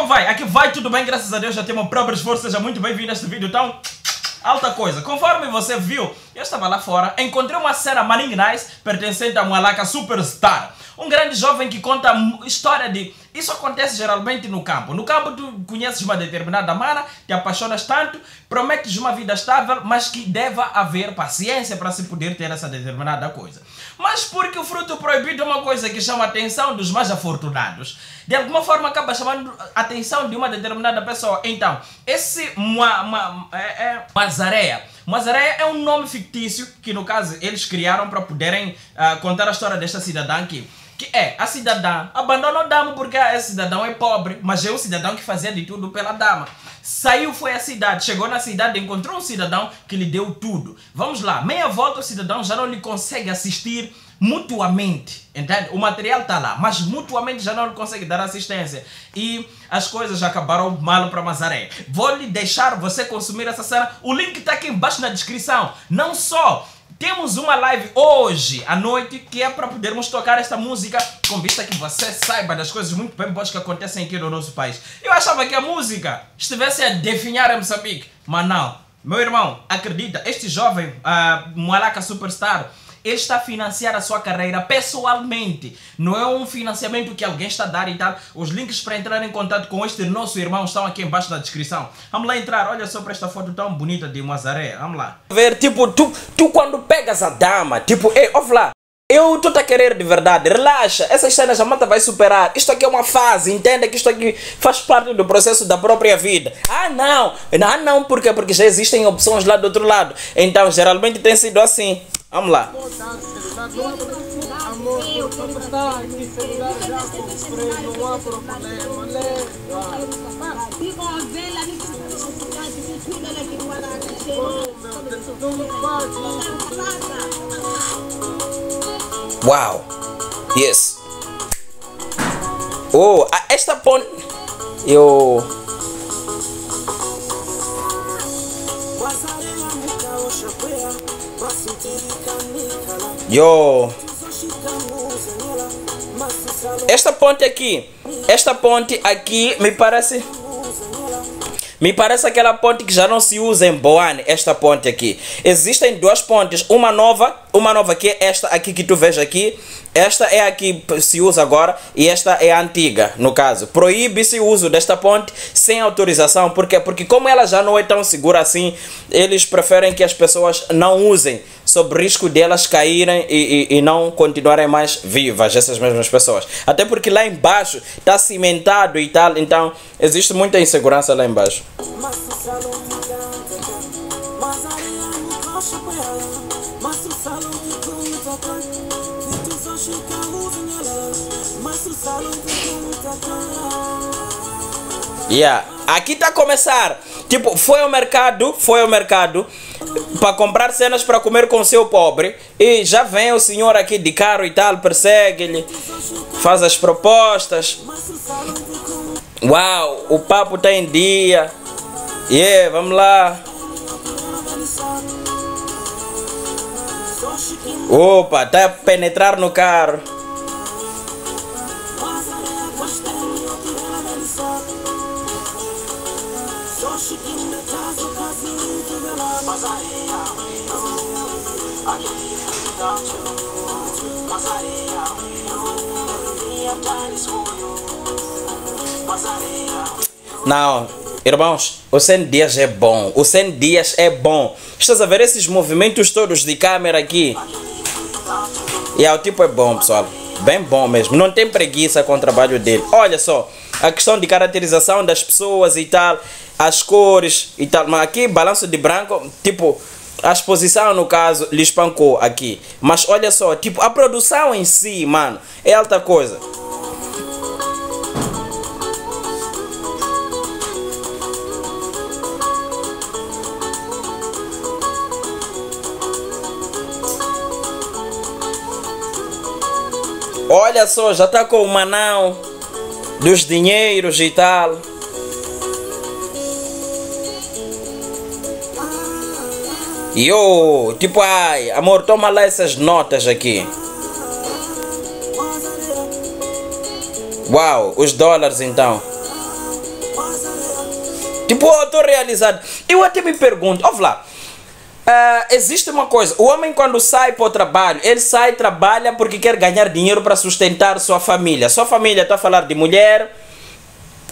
como vai? Aqui vai tudo bem, graças a Deus já tenho o próprio esforço, seja muito bem-vindo a este vídeo, então... Alta coisa, conforme você viu, eu estava lá fora, encontrei uma cena maling nice pertencente a Malaka Superstar. Um grande jovem que conta história de... Isso acontece geralmente no campo. No campo tu conheces uma determinada mana, te apaixonas tanto, prometes uma vida estável, mas que deva haver paciência para se poder ter essa determinada coisa. Mas porque o fruto proibido é uma coisa que chama a atenção dos mais afortunados, de alguma forma acaba chamando a atenção de uma determinada pessoa. Então, esse mua, mua, é, é, Mazareia. Mazareia é um nome fictício que, no caso, eles criaram para poderem uh, contar a história desta cidadã aqui que é a cidadã abandonou a dama porque a cidadão é pobre, mas é um cidadão que fazia de tudo pela dama. Saiu, foi à cidade, chegou na cidade, encontrou um cidadão que lhe deu tudo. Vamos lá, meia volta o cidadão já não lhe consegue assistir mutuamente, entende? O material está lá, mas mutuamente já não lhe consegue dar assistência. E as coisas acabaram mal para Mazaré. Vou lhe deixar você consumir essa cena. O link está aqui embaixo na descrição. Não só temos uma live hoje à noite que é para podermos tocar esta música com vista que você saiba das coisas muito bem boas que acontecem aqui no nosso país. Eu achava que a música estivesse a definhar a Moçambique, mas não. Meu irmão, acredita, este jovem, uh, Malaka Superstar, ele está a financiar a sua carreira pessoalmente. Não é um financiamento que alguém está a dar e tal. Os links para entrar em contato com este nosso irmão estão aqui embaixo na descrição. Vamos lá entrar. Olha só para esta foto tão bonita de Mazaré. Vamos lá. Ver, tipo, tu, tu quando pegas a dama, tipo, ei, ouve lá. Eu tô a querer de verdade, relaxa, essas cenas a mata vai superar. Isto aqui é uma fase, entenda que isto aqui faz parte do processo da própria vida. Ah, não, ah, não, por quê? Porque já existem opções lá do outro lado. Então, geralmente tem sido assim. Vamos lá. Wow. Yes. Oh, esta ponte. Eu. Yo. Esta ponte aqui, esta ponte aqui me parece me parece aquela ponte que já não se usa em Boane, esta ponte aqui. Existem duas pontes, uma nova, uma nova que é esta aqui que tu vês aqui. Esta é a que se usa agora e esta é a antiga, no caso. Proíbe-se o uso desta ponte sem autorização. Por quê? Porque como ela já não é tão segura assim, eles preferem que as pessoas não usem sob risco de elas caírem e, e, e não continuarem mais vivas, essas mesmas pessoas. Até porque lá embaixo está cimentado e tal, então existe muita insegurança lá embaixo. Yeah. Aqui tá a começar. Tipo, foi ao mercado, foi ao mercado para comprar cenas para comer com seu pobre e já vem o senhor aqui de carro e tal, persegue-lhe, faz as propostas. Uau, o papo tá em dia. Yeah, vamos lá. Opa, tá a penetrar no carro. Não, irmãos, o 100 dias é bom. O 100 dias é bom. Estás a ver esses movimentos todos de câmera aqui? E yeah, o tipo é bom, pessoal. Bem bom mesmo. Não tem preguiça com o trabalho dele. Olha só, a questão de caracterização das pessoas e tal, as cores e tal. Mas aqui, balanço de branco, tipo, a exposição, no caso, lhe espancou aqui. Mas olha só, tipo, a produção em si, mano, é alta coisa. Olha só, já tá com o manão dos dinheiros e tal. E eu, tipo, ai, amor, toma lá essas notas aqui. Uau, os dólares então. Tipo, eu estou realizado. Eu até me pergunto, ó lá. Uh, existe uma coisa, o homem quando sai para o trabalho, ele sai trabalha porque quer ganhar dinheiro para sustentar sua família. Sua família está a falar de mulher,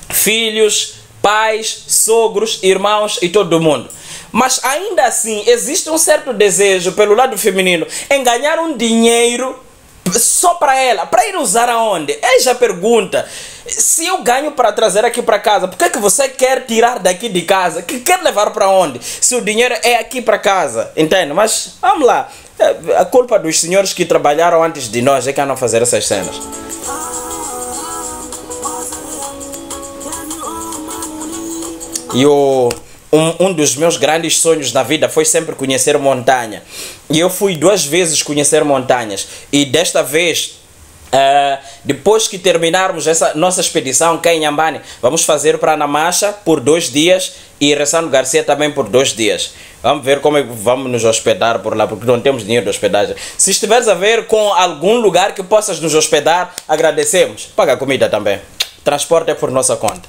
filhos, pais, sogros, irmãos e todo mundo. Mas ainda assim, existe um certo desejo pelo lado feminino em ganhar um dinheiro só para ela, para ir usar aonde? Ela já pergunta: se eu ganho para trazer aqui para casa, por que, que você quer tirar daqui de casa? Que quer levar para onde? Se o dinheiro é aqui para casa, entende? Mas vamos lá, é, a culpa dos senhores que trabalharam antes de nós é que andam a fazer essas cenas. E o um, um dos meus grandes sonhos na vida foi sempre conhecer montanha. E eu fui duas vezes conhecer montanhas. E desta vez Uh, depois que terminarmos essa nossa expedição cá em Nhambane, vamos fazer para Namacha por dois dias e Ressano Garcia também por dois dias. Vamos ver como é que vamos nos hospedar por lá, porque não temos dinheiro de hospedagem. Se estiveres a ver com algum lugar que possas nos hospedar, agradecemos. Paga comida também. Transporte é por nossa conta.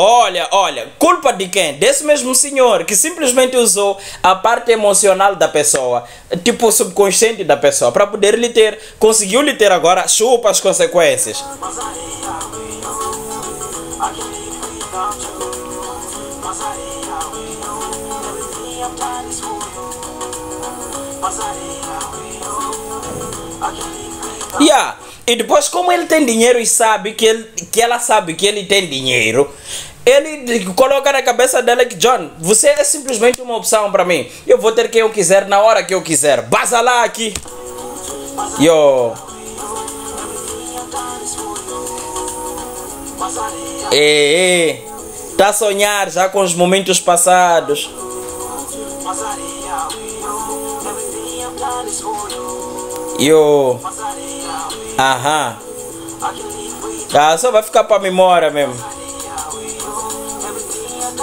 Olha, olha, culpa de quem? Desse mesmo senhor que simplesmente usou a parte emocional da pessoa, tipo subconsciente da pessoa, para poder lhe ter, conseguiu lhe ter agora, chupa as consequências. Yeah. E depois, como ele tem dinheiro e sabe que, ele, que ela sabe que ele tem dinheiro, ele coloca na cabeça dela que John, você é simplesmente uma opção para mim. Eu vou ter quem eu quiser na hora que eu quiser. Baza lá aqui. Yo. E, tá a sonhar já com os momentos passados. Yo. Aham. Ah, só vai ficar pra memória mesmo.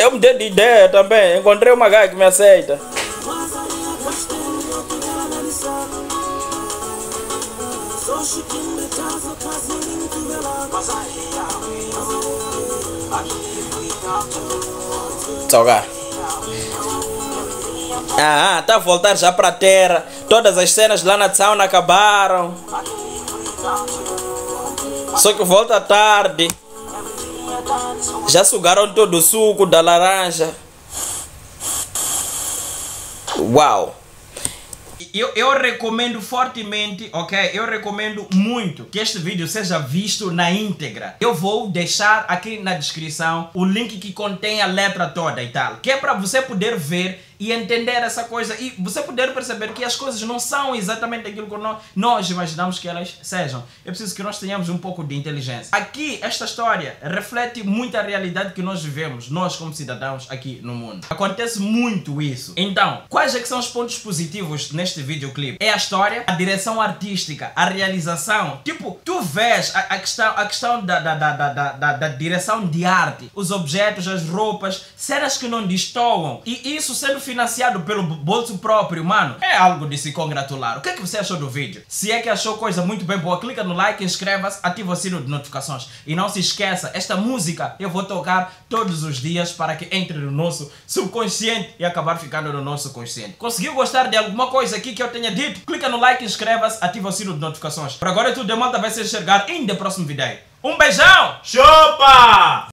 Eu me dei de ideia também. Encontrei uma gaja que me aceita. Salgar. Ah, tá a voltar já pra terra. Todas as cenas lá na sauna acabaram. Só que volta tarde. Já sugaram todo o suco da laranja. Uau! eu, eu recomendo fortemente, ok? Eu recomendo muito que este vídeo seja visto na íntegra. Eu vou deixar aqui na descrição o link que contém a letra toda e tal. Que é para você poder ver e entender essa coisa e você poder perceber que as coisas não são exatamente aquilo que nós, nós imaginamos que elas sejam. É preciso que nós tenhamos um pouco de inteligência. Aqui, esta história reflete muito a realidade que nós vivemos, nós como cidadãos aqui no mundo. Acontece muito isso. Então, quais é que são os pontos positivos neste videoclipe? É a história, a direção artística, a realização. Tipo, tu vês a, a questão, a questão da, da, da, da, da, da direção de arte, os objetos, as roupas, cenas que não destoam. E isso sendo financiado pelo bolso próprio, mano. É algo de se congratular. O que é que você achou do vídeo? Se é que achou coisa muito bem boa, clica no like, inscreva-se, ativa o sino de notificações. E não se esqueça, esta música eu vou tocar todos os dias para que entre no nosso subconsciente e acabar ficando no nosso consciente. Conseguiu gostar de alguma coisa aqui que eu tenha dito? Clica no like, inscreva-se, ativa o sino de notificações. Por agora é tudo, de malta vai se enxergar the próximo vídeo. Um beijão! Chupa!